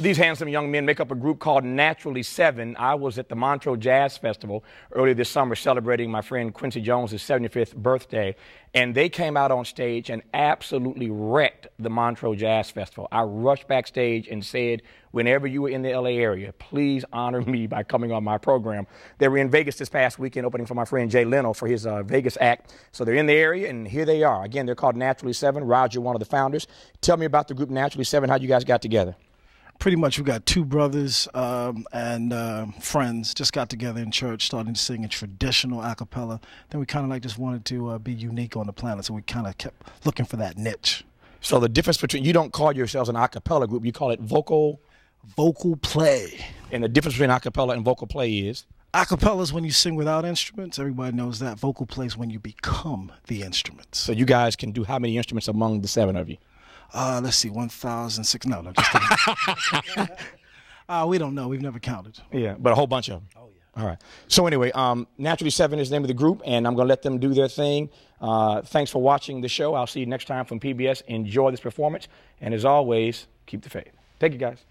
These handsome young men make up a group called Naturally Seven. I was at the Montreux Jazz Festival earlier this summer celebrating my friend Quincy Jones' 75th birthday, and they came out on stage and absolutely wrecked the Montreux Jazz Festival. I rushed backstage and said, whenever you were in the LA area, please honor me by coming on my program. They were in Vegas this past weekend opening for my friend Jay Leno for his uh, Vegas act. So they're in the area, and here they are. Again, they're called Naturally Seven. Roger, one of the founders. Tell me about the group Naturally Seven, how you guys got together pretty much we got two brothers um, and uh, friends just got together in church starting to sing a traditional a cappella. Then we kind of like just wanted to uh, be unique on the planet so we kind of kept looking for that niche. So the difference between you don't call yourselves an a cappella group you call it vocal? Vocal play. And the difference between a cappella and vocal play is? A cappella is when you sing without instruments. Everybody knows that. Vocal play is when you become the instruments. So you guys can do how many instruments among the seven of you uh, let's see, 1,006. No, no, just kidding. uh, we don't know. We've never counted. Yeah, but a whole bunch of them. Oh, yeah. All right. So, anyway, um, Naturally Seven is the name of the group, and I'm going to let them do their thing. Uh, thanks for watching the show. I'll see you next time from PBS. Enjoy this performance. And as always, keep the faith. Thank you, guys.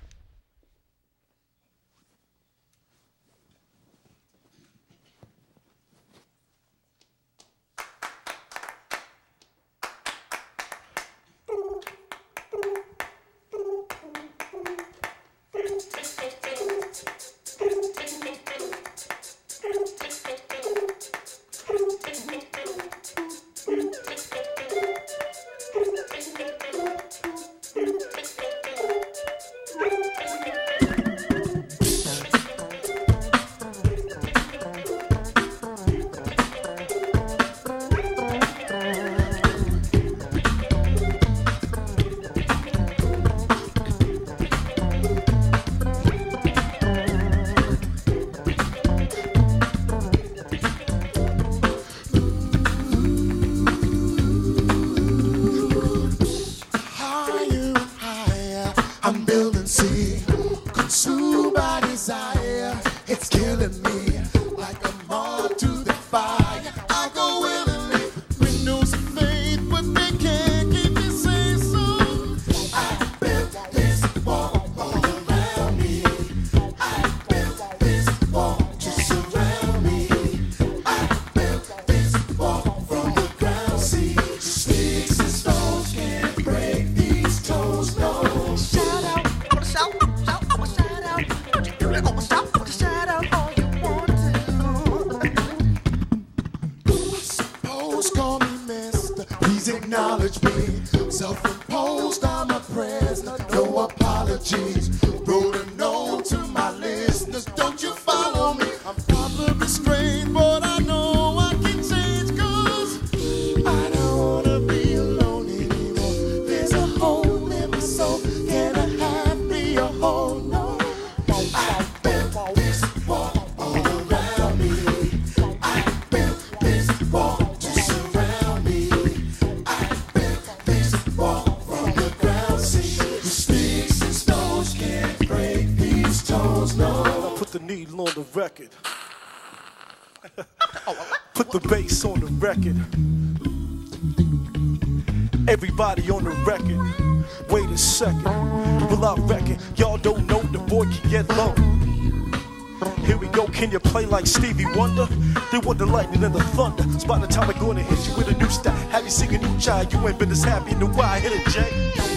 Call me mister, please acknowledge me. Self-imposed, I'm a no apologies. Wrote a note to my listeners, don't you record. Put the bass on the record. Everybody on the record. Wait a second. Well, I reckon y'all don't know the boy can get low. Here we go, can you play like Stevie Wonder? They want the lightning and the thunder. It's by the time I'm gonna hit you with a new style. Have you seen a new child? You ain't been as happy in a while. Hit it, Jay.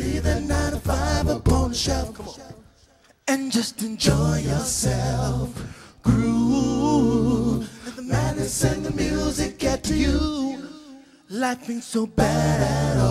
leave that nine to five up on the shelf and just enjoy yourself. Groove, the madness and the music get to you. Life ain't so bad at all.